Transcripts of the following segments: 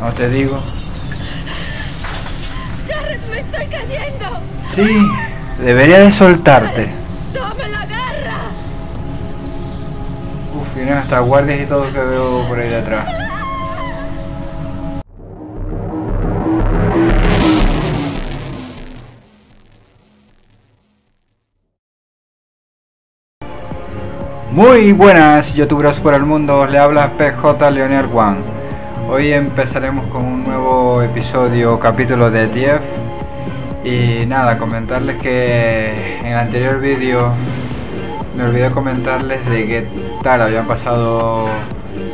No te digo. Garrett, me estoy cayendo. Sí, debería de soltarte. Toma la garra. Uf, vienen hasta guardias y todo que veo por ahí detrás. Muy buenas youtubers por el mundo, le habla PJ Leonel One. Hoy empezaremos con un nuevo episodio, capítulo de 10 y nada, comentarles que en el anterior vídeo me olvidé comentarles de qué tal habían pasado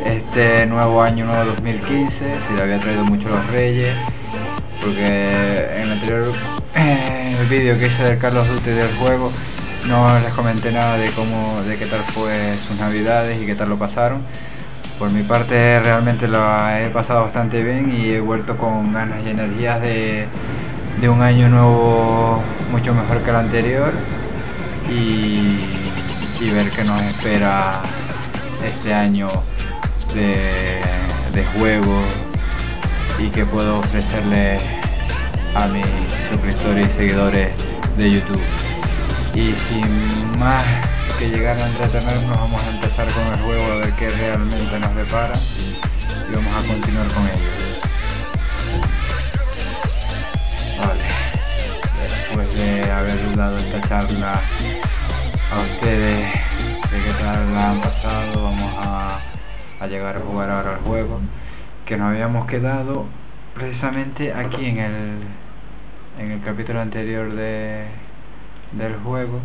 este nuevo año nuevo 2015, si le había traído mucho los reyes, porque en el anterior vídeo que hice del Carlos Duty del juego no les comenté nada de cómo, de qué tal fue sus navidades y qué tal lo pasaron. Por mi parte realmente lo he pasado bastante bien y he vuelto con ganas y energías de, un año nuevo mucho mejor que el anterior y, ver qué nos espera este año de, de juego y que puedo ofrecerle a mis suscriptores y seguidores de YouTube. Y sin más que llegar a entretenernos, vamos a empezar con el juego a ver qué realmente nos depara y vamos a continuar con ello. Vale, después de haber dado esta charla a ustedes de qué tal la han pasado, vamos a, a llegar a jugar ahora al juego que nos habíamos quedado precisamente aquí en el en el capítulo anterior de del juego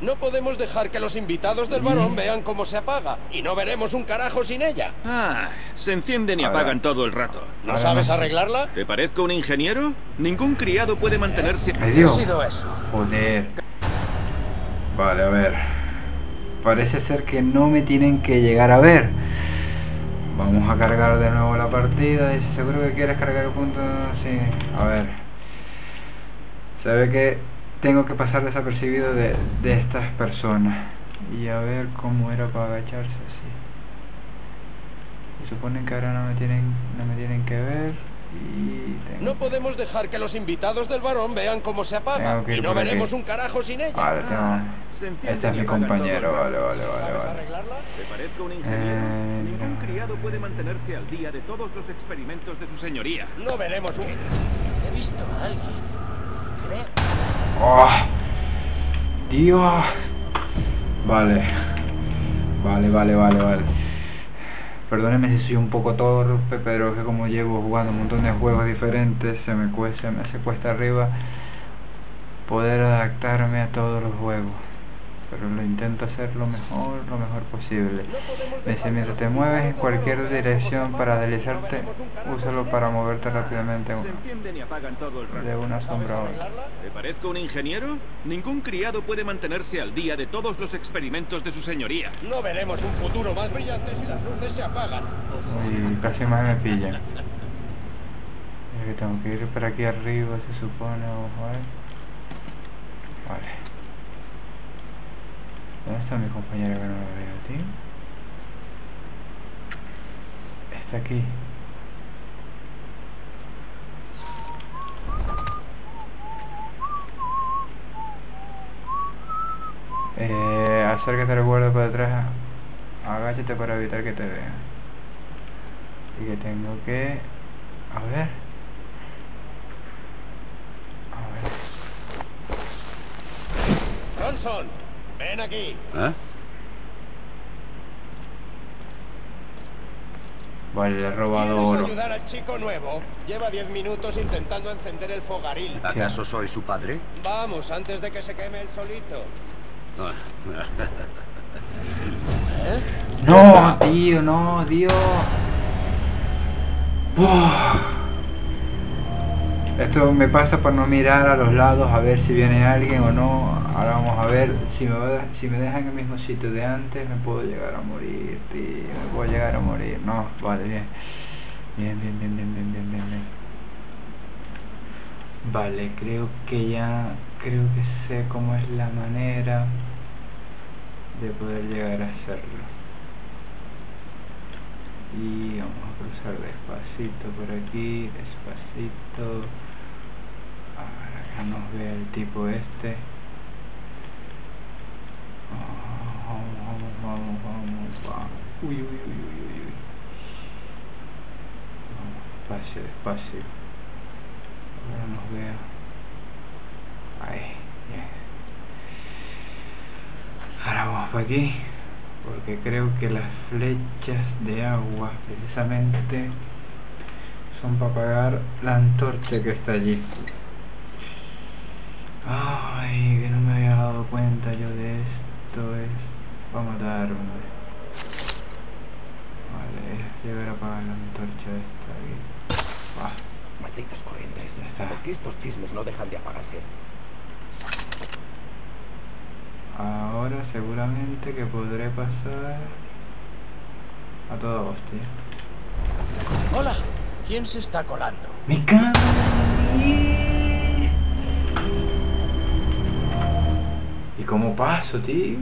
No podemos dejar que los invitados del varón vean cómo se apaga y no veremos un carajo sin ella. Ah, se encienden y Ahora. apagan todo el rato. ¿No sabes arreglarla? ¿Te parezco un ingeniero? Ningún criado puede mantenerse... ¿Qué ha sido eso? Joder. Vale, a ver. Parece ser que no me tienen que llegar a ver. Vamos a cargar de nuevo la partida. Dice, seguro que quieres cargar el punto. Sí, a ver. Se ve que tengo que pasar desapercibido de, de estas personas. Y a ver cómo era para agacharse así. Se supone que ahora no me tienen, no me tienen que ver. Y tengo No podemos dejar que los invitados del varón vean cómo se apaga y no aquí. veremos un carajo sin ella. Vale, encienden Este es mi compañero, vale, vale, vale, ¿Sabes vale. arreglarla? ¿Te parezco un ingeniero? Eh, Ningún no. criado puede mantenerse al día de todos los experimentos de su señoría. No veremos un... He visto a alguien. ¡Oh! ¡Dios! Vale. Vale, vale, vale, vale. Perdóneme si soy un poco torpe, pero es que como llevo jugando un montón de juegos diferentes, se me se me hace cuesta arriba poder adaptarme a todos los juegos. Pero lo intento hacer lo mejor, lo mejor posible. Dice, mientras te mueves en cualquier dirección para deslizarte, úsalo para moverte rápidamente de una sombra a otra. ¿Te parezco un ingeniero? Ningún criado puede mantenerse al día de todos los experimentos de su señoría. No veremos un futuro más brillante si las luces se apagan. Y casi más me pillan. Es que tengo que ir por aquí arriba, se supone, a ver. Vale. ¿Dónde está mi compañero que no lo veo, tío? Está aquí. Eh, acércate al guardia por detrás. Agáchate para evitar que te vean. Y que tengo que... A ver. A ver. Johnson, ven aquí. Vale, le he robado ¿Quieres oro. ayudar al chico nuevo? Lleva 10 minutos intentando encender el fogaril. ¿Acaso soy su padre? Vamos, antes de que se queme el solito. No, tío, no, tío. Uf. Esto me pasa por no mirar a los lados a ver si viene alguien o no. Ahora vamos a ver si me, si me dejan en el mismo sitio de antes me puedo llegar a morir, tío. Me puedo llegar a morir. No, vale. Bien, bien, bien, bien, bien, bien, bien, bien. Vale, creo que ya, creo que sé cómo es la manera de poder llegar a hacerlo. Y vamos a cruzar despacito por aquí, despacito. Para que nos vea el tipo este. Vamos, vamos, vamos, vamos, vamos. Uy, uy, uy, uy, uy. Vamos, despacio, despacio. Ahora nos vea. Ahí, bien. Ahora vamos para aquí. Porque creo que las flechas de agua precisamente son para apagar la antorcha que está allí. Ay, que no me había dado cuenta yo de esto es para matarme. Vale, es llegar a apagar la antorcha esta aquí. Va, Malditas corrientes. Ya está. ¿Por qué estos chismes no dejan de apagarse? Ahora seguramente que podré pasar a toda hostia. Hola, ¿quién se está colando? ¡Me cago! Cómo paso, tío?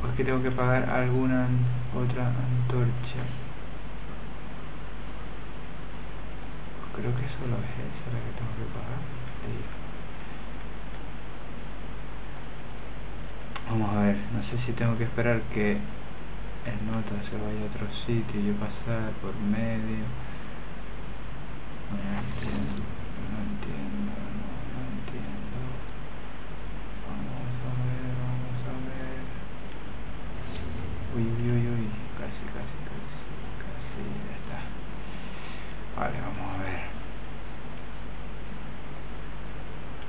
¿Por qué tengo que pagar alguna otra antorcha? Creo que solo es esa la que tengo que pagar. tío. Vamos a ver, no sé si tengo que esperar que el nota se vaya a otro sitio y yo pasar por medio. No entiendo, no entiendo, no, no entiendo. Vamos a ver, vamos a ver. Uy, uy, uy, casi, casi, casi, casi, ya está. Vale, vamos a ver.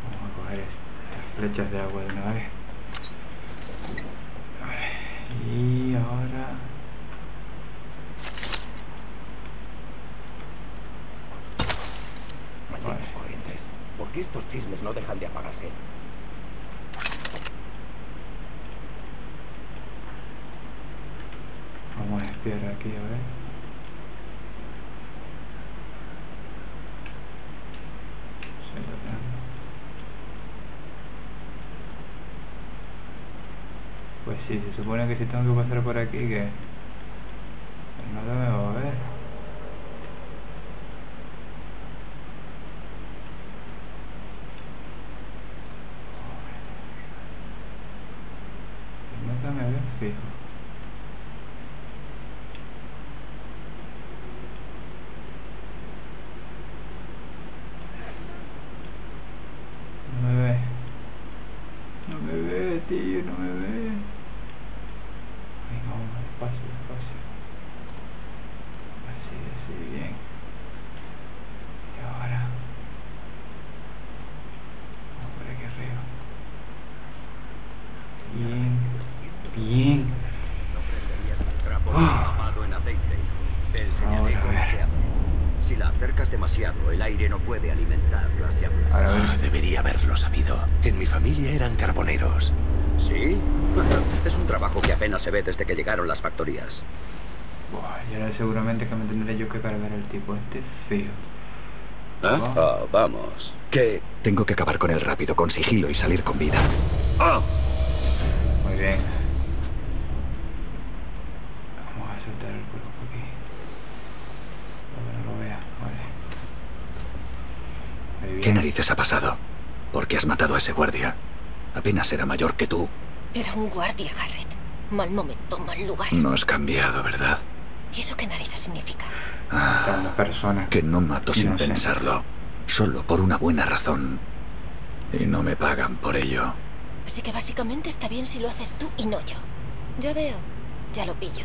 Vamos a coger flechas de agua de una vez. Y ahora... Vale. corrientes. ¿Por qué estos chismes no dejan de apagarse? Vamos a espiar aquí, a ver. Pues sí, se supone que si tengo que pasar por aquí, que... el nota me va a ver. El nota me ve fijo. No me ve. No me ve, tío, no me ve. Venga, vamos, despacio, despacio. Así, así, bien. Y ahora... Vamos por aquí arriba. Bien, bien. Trapo Ah. lavado en aceite. Te enseñaré cómo se hace. Si la acercas demasiado, el aire no puede alimentar las llamas. Ahora a Ah, ver. debería haberlo sabido. En mi familia eran carboneros. ¿Sí? es un trabajo que apenas se ve desde que llegaron las factorías. Buah, y ahora seguramente que me tendré yo que cargar el tipo este feo. ¿Ah? Ah, vamos. Que tengo que acabar con él rápido, con sigilo y salir con vida. Ah, Muy bien. Vamos a soltar el cuerpo aquí. Para que no lo vea. Vale. Muy bien. ¿Qué narices ha pasado? ¿Por qué has matado a ese guardia? Apenas era mayor que tú. Era un guardia, Garrett. Mal momento, mal lugar. No has cambiado, ¿verdad? ¿Y eso qué narices significa? Personas. Que no mato sin No sé. pensarlo. Solo por una buena razón. Y no me pagan por ello. Así que básicamente está bien si lo haces tú y no yo. Ya veo. Ya lo pillo.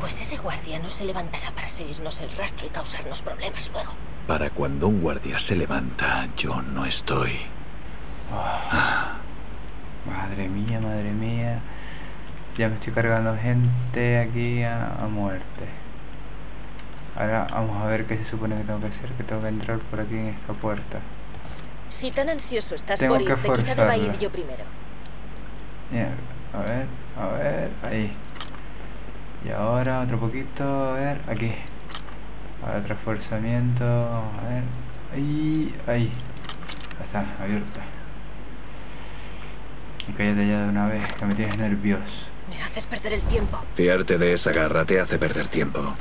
Pues ese guardia no se levantará para seguirnos el rastro y causarnos problemas luego. Para cuando un guardia se levanta, yo no estoy. Madre mía, madre mía. Ya me estoy cargando gente aquí a, a muerte. Ahora vamos a ver qué se supone que tengo que hacer. Que tengo que entrar por aquí en esta puerta. Si tan ansioso estás Tengo por irte, quizá deba ir yo primero. Bien, a ver, a ver, ahí. Y ahora otro poquito, a ver, aquí. Ahora otro esforzamiento, vamos a ver. Ahí, ahí. Está, abierta. Y cállate ya de una vez, que me tienes nervioso. Me haces perder el tiempo. Fiarte de esa garra te hace perder tiempo.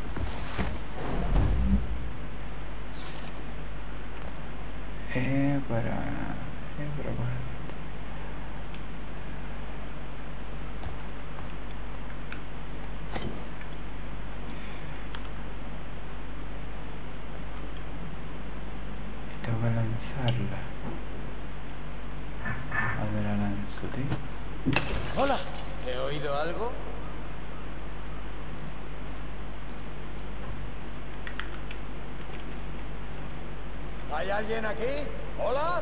Eh, para... Eh, para coger. Tengo que lanzarla. A ver, la lanzo, tío. Hola. ¿He oído algo? ¿Hay alguien aquí? ¿Hola?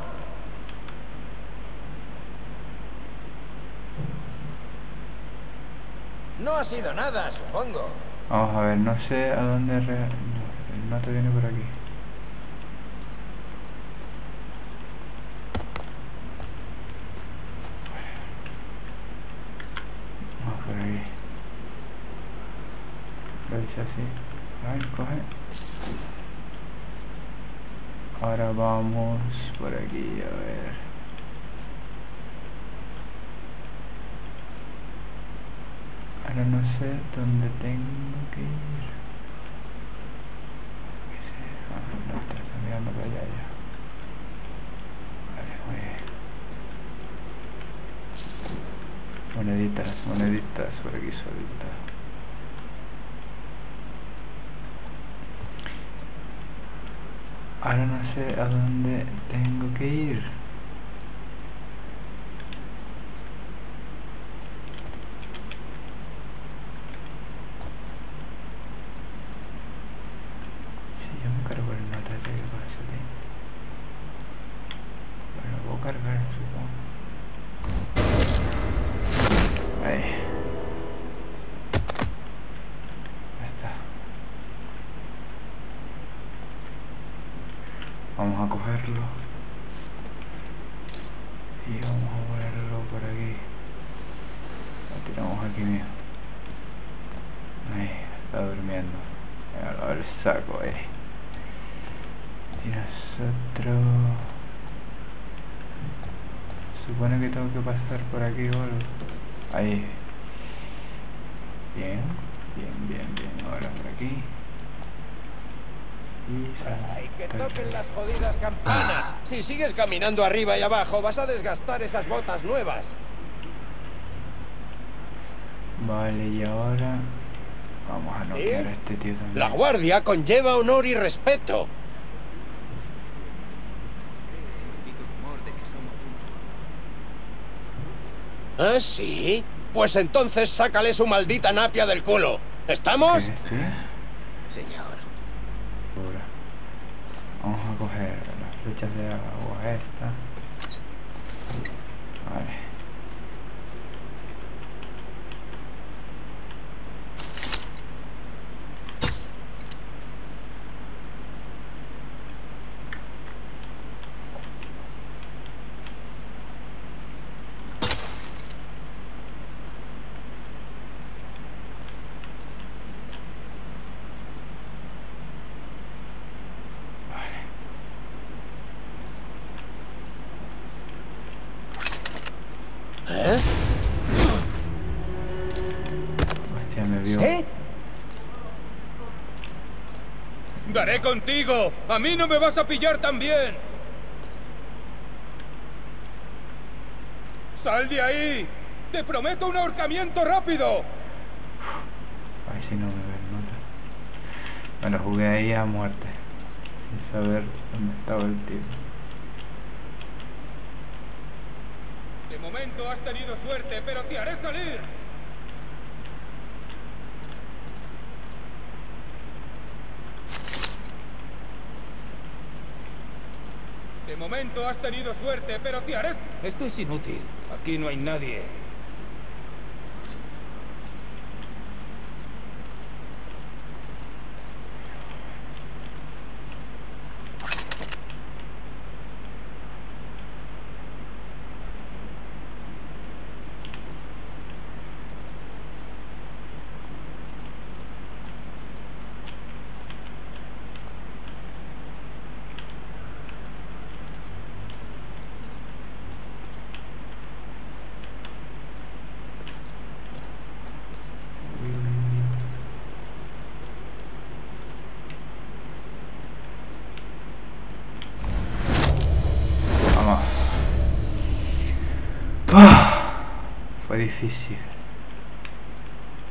No ha sido nada, supongo. Vamos a ver, no sé a dónde... re- no, el mato viene por aquí. Vamos por aquí. Así. Ay, coge. Ahora vamos por aquí, a ver. Ahora no sé dónde tengo que ir. Ah, no, está mirando para allá ya. Vale, muy bien. Moneditas, moneditas por aquí sueltas. Ahora no sé a dónde tengo que ir. Si yo me cargo el mate, ¿qué pasa aquí? Bueno, puedo cargar, supongo. Ahí. Ya está. Vamos a cogerlo. Y vamos a ponerlo por aquí. Lo tiramos aquí mismo. Ahí, está durmiendo. Míralo, el saco ahí. Y nosotros... Supone que tengo que pasar por aquí o algo. Ahí. Bien, bien, bien, bien. Ahora por aquí. ¡Ay, que toquen las jodidas campanas! Si sigues caminando arriba y abajo, vas a desgastar esas botas nuevas. Vale, y ahora vamos a noquear a este tío también. La guardia conlleva honor y respeto. ¿Ah, sí? Pues entonces sácale su maldita napia del culo. ¿Estamos? Señor. Ahora. Vamos a coger las flechas de agua esta. Vale. ¿Eh? Hostia, me vio. ¿Eh? ¡Daré contigo! ¡A mí no me vas a pillar también! ¡Sal de ahí! ¡Te prometo un ahorcamiento rápido! A ver si no me ven lo jugué ahí a muerte. Sin saber dónde estaba el tío. De momento has tenido suerte, pero te haré salir. Momento has tenido suerte, pero te haré... Esto es inútil. Aquí no hay nadie. Difícil.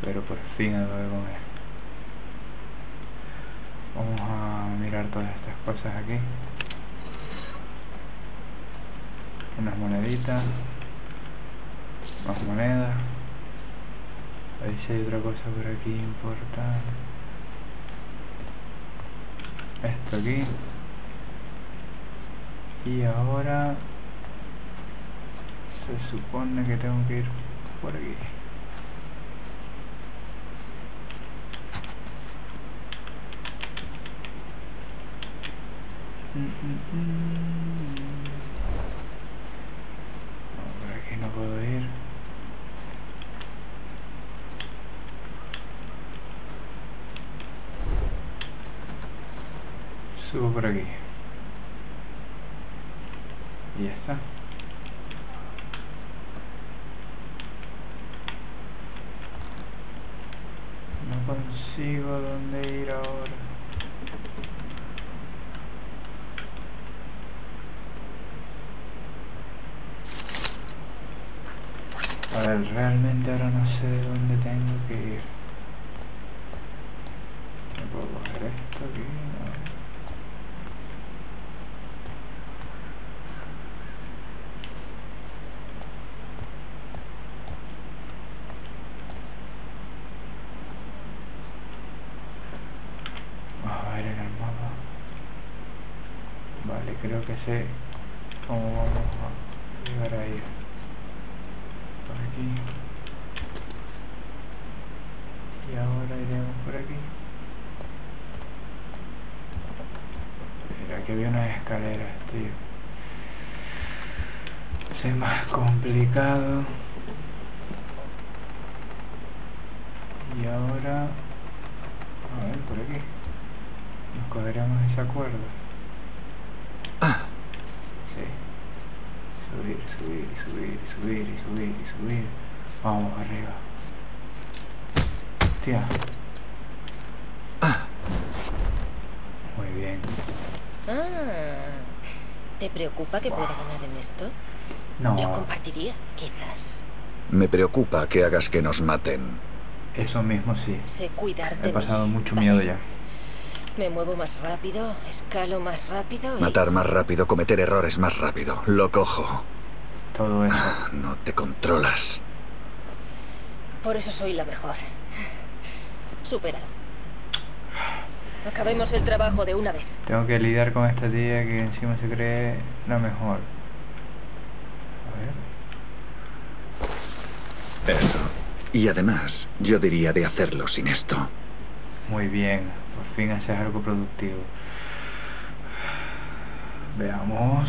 Pero por fin algo de comer. Vamos a mirar todas estas cosas aquí. Unas moneditas. Más monedas. A ver si hay otra cosa por aquí importante. Esto aquí. Y ahora se supone que tengo que ir por aquí. No, por aquí no puedo ir. Subo por aquí. Y ya está. No consigo dónde ir ahora. A ver, realmente ahora no sé dónde tengo que ir. ¿Me puedo coger esto aquí? No. A ver en el mapa. Vale, creo que sé cómo vamos a llegar ahí. Y ahora iremos por aquí. Mira, aquí había unas escaleras, tío. Es más complicado. Y ahora... A ver, por aquí. Nos cogeremos esa cuerda. Sí. Subir, subir, y subir, y subir, y subir, y subir. Vamos arriba. Hostia. Muy bien. Ah, ¿te preocupa que pueda ganar en esto? Lo No, compartiría, quizás. Me preocupa que hagas que nos maten. eso mismo sí. Sé cuidar de He pasado mí. mucho Vale. miedo ya. Me muevo más rápido, escalo más rápido y... Matar más rápido, cometer errores más rápido. Lo cojo. Todo eso. No te controlas. Por eso soy la mejor. Supéralo. Acabemos el trabajo de una vez. Tengo que lidiar con esta tía que encima se cree la mejor. A ver. Eso. Y además, yo diría de hacerlo sin esto. Muy bien. Por fin haces algo productivo. Veamos.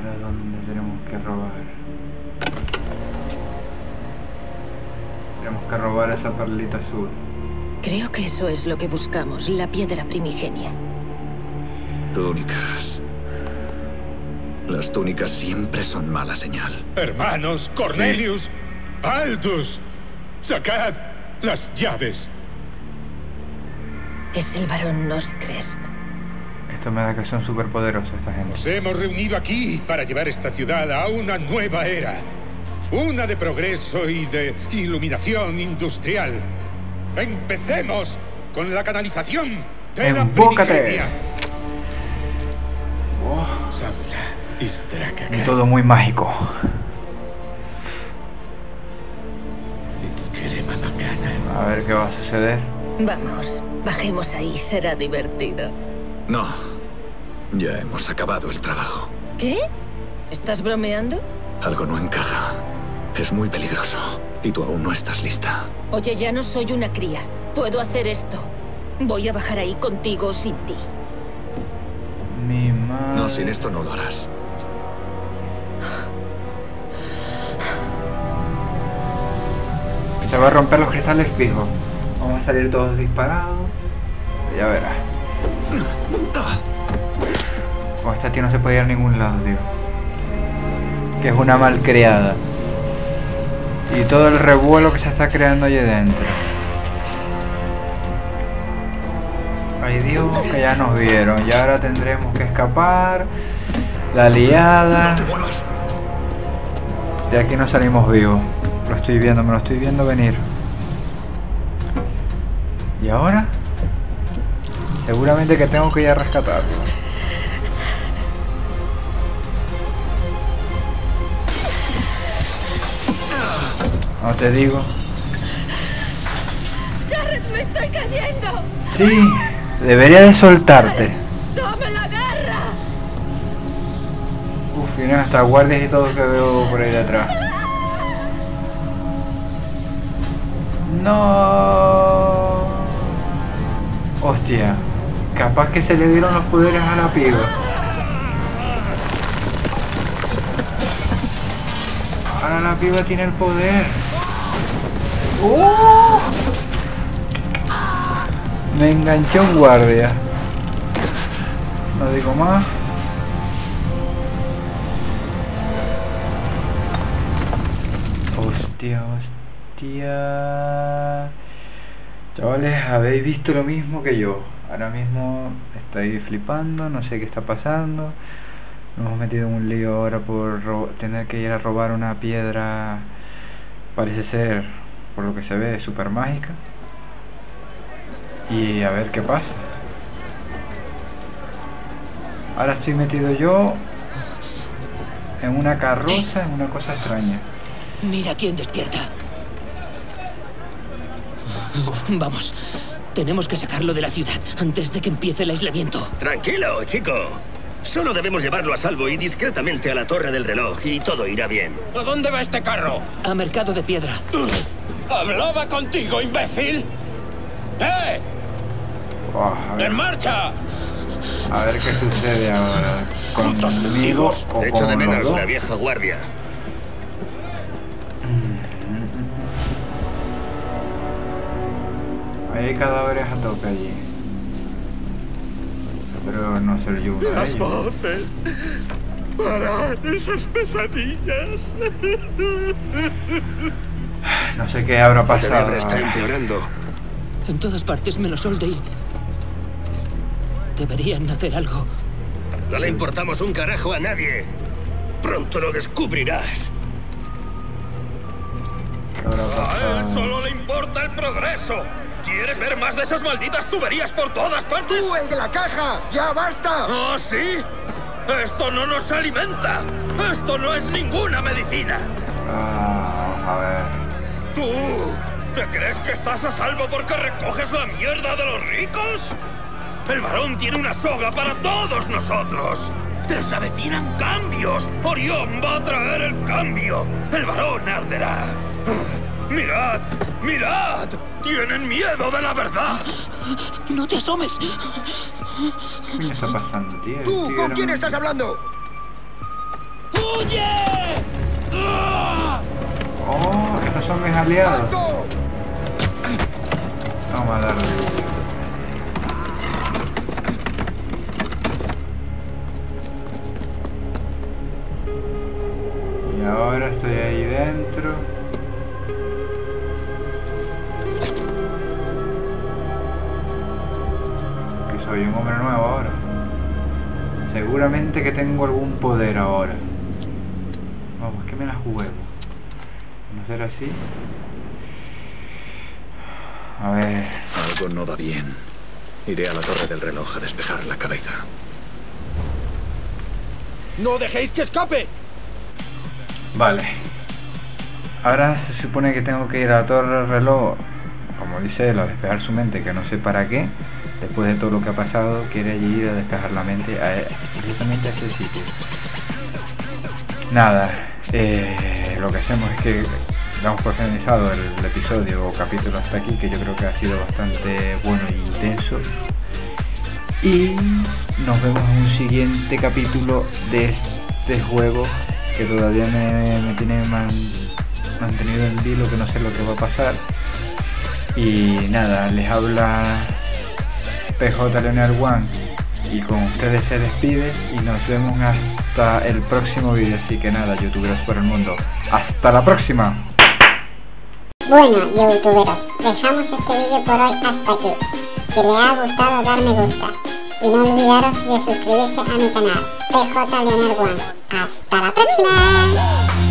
¿Para dónde tenemos que robar? Tenemos que robar esa perlita azul. Creo que eso es lo que buscamos, la piedra primigenia. Túnicas. Las túnicas siempre son mala señal. Hermanos, Cornelius, Aldus, sacad las llaves. Es el varón Northcrest. Esto me da que son súper poderosos esta gente. Nos hemos reunido aquí para llevar esta ciudad a una nueva era. Una de progreso y de iluminación industrial. Empecemos con la canalización de la Embócate. primigenia. Oh, Samla todo muy mágico. A ver qué va a suceder. Vamos, bajemos ahí, será divertido. No. Ya hemos acabado el trabajo. ¿Qué? ¿Estás bromeando? Algo no encaja. Es muy peligroso. Y tú aún no estás lista. Oye, ya no soy una cría. Puedo hacer esto. Voy a bajar ahí contigo o sin ti. Mi madre. No, sin esto no lo harás. Se va a romper los cristales fijos. Vamos a salir todos disparados. Ya verás. Con esta tía no se puede ir a ningún lado, tío. Que es una malcriada. Y todo el revuelo que se está creando allí dentro. Dios, que ya nos vieron. Y ahora tendremos que escapar. La liada. De aquí no salimos vivos. Lo estoy viendo, me lo estoy viendo venir. ¿Y ahora? Seguramente que tengo que ir a rescatarlo. No te digo. ¡Garrett, me estoy cayendo! Sí, debería de soltarte. ¡Tome la garra! Uf, vienen hasta guardias y todo que veo por ahí detrás. No. Hostia. Capaz que se le dieron los poderes a la piba. Ahora la piba tiene el poder. ¡Uh! Me enganché un guardia. No digo más. Hostia, hostia. Chavales, habéis visto lo mismo que yo. Ahora mismo estoy flipando, no sé qué está pasando. Nos hemos metido en un lío ahora por tener que ir a robar una piedra. Parece ser, por lo que se ve, super mágica. Y a ver qué pasa. Ahora estoy metido yo en una carroza, en una cosa extraña. Mira quién despierta. Vamos, tenemos que sacarlo de la ciudad antes de que empiece el aislamiento. Tranquilo, chico. Solo debemos llevarlo a salvo y discretamente a la torre del reloj y todo irá bien. ¿A dónde va este carro? A Mercado de Piedra. ¡Hablaba contigo, imbécil! ¡Eh! Oh, ¡En marcha! a ver qué sucede ahora. Putos ¿Conmigo mendigos. o Echo de con menos la vieja guardia. Hay cadáveres a tope allí. Pero no soy yo uno ellos. voces. Para esas pesadillas. No sé qué habrá La pasado. tenebra está empeorando. En todas partes menos Oldale. Deberían hacer algo. No le importamos un carajo a nadie. Pronto lo descubrirás. ¿Qué habrá pasado? le importa el progreso. ¿Quieres ver más de esas malditas tuberías por todas partes? ¡Tú, el de la caja! ¡Ya basta! ¿Oh, sí? Esto no nos alimenta. Esto no es ninguna medicina. Ah, a ver. ¿Tú te crees que estás a salvo porque recoges la mierda de los ricos? El varón tiene una soga para todos nosotros. ¡Te se avecinan cambios! ¡Orión va a traer el cambio! ¡El varón arderá! ¡Mirad! ¡Mirad! ¡Tienen miedo de la verdad! ¡No te asomes! ¿Qué está pasando, tío? Sí, era- estás hablando? ¡Huye! Oh, estos son mis aliados. Vamos a darle. Y ahora estoy ahí dentro. Que tengo algún poder ahora. Vamos, que me la juego. ¿No será así? A ver. Algo no va bien. Iré a la torre del reloj a despejar la cabeza. ¡No dejéis que escape! Vale. Ahora se supone que tengo que ir a la torre del reloj, como dice él, a despejar su mente, que no sé para qué. Después de todo lo que ha pasado, quiere ir a despejar la mente a, precisamente a ese sitio. Nada, eh, lo que hacemos es que damos por finalizado el, el episodio o capítulo hasta aquí, que yo creo que ha sido bastante bueno e intenso. Y nos vemos en un siguiente capítulo de este juego que todavía me, me tiene man- mantenido en vilo, que no sé lo que va a pasar. Y nada, les habla PJ Leonard One y con ustedes se despide y nos vemos hasta el próximo vídeo. Así que nada, youtubers por el mundo. ¡Hasta la próxima! Bueno, youtuberos, dejamos este vídeo por hoy hasta aquí. Si le ha gustado, dar me gusta. Y no olvidaros de suscribirse a mi canal, PJ Leonard One. ¡Hasta la próxima!